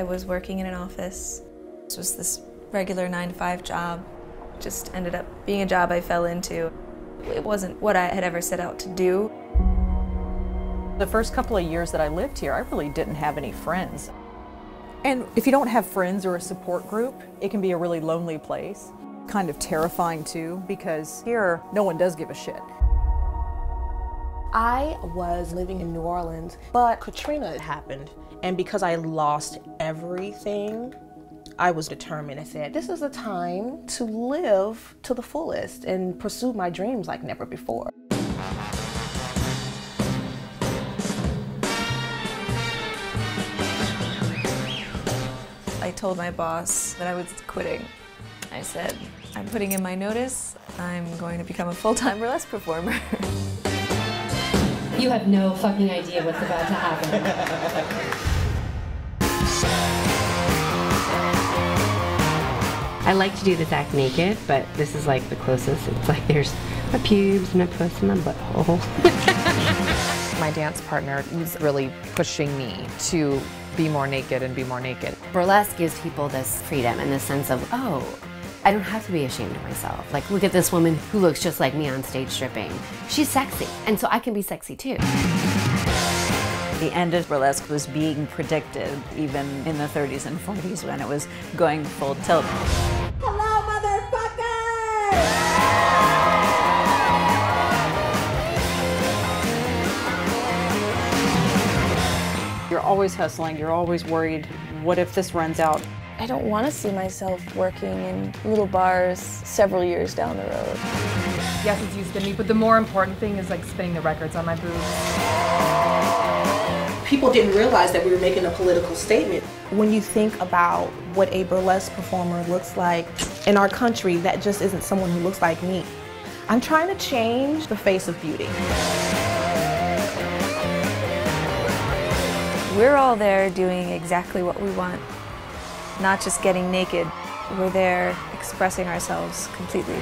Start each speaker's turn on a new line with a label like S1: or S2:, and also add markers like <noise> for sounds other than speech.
S1: I was working in an office. This was this regular nine to five job. Just ended up being a job I fell into. It wasn't what I had ever set out to do.
S2: The first couple of years that I lived here, I really didn't have any friends. And if you don't have friends or a support group, it can be a really lonely place. Kind of terrifying too, because here, no one does give a shit.
S3: I was living in New Orleans, but Katrina happened. And because I lost everything, I was determined. I said, this is a time to live to the fullest and pursue my dreams like never before.
S1: I told my boss that I was quitting. I said, I'm putting in my notice. I'm going to become a full-time <laughs> burlesque performer. <laughs>
S4: You have no fucking idea what's about to happen.
S5: I like to do this act naked, but this is like the closest. It's like there's my pubes, my puss, and my butthole. <laughs>
S6: my dance partner was really pushing me to be more naked and be more naked.
S5: Burlesque gives people this freedom and this sense of, oh, I don't have to be ashamed of myself. Like, look at this woman who looks just like me on stage stripping. She's sexy, and so I can be sexy too.
S7: The end of burlesque was being predicted even in the 30s and 40s when it was going full tilt.
S8: Hello, motherfucker!
S2: You're always hustling, you're always worried, what if this runs out?
S3: I don't want to see myself working in little bars several years down the road.
S9: Yes, it's used to me, but the more important thing is like spinning the records on my boobs.
S3: People didn't realize that we were making a political statement. When you think about what a burlesque performer looks like in our country, that just isn't someone who looks like me. I'm trying to change the face of beauty.
S1: We're all there doing exactly what we want not just getting naked. We're there expressing ourselves completely.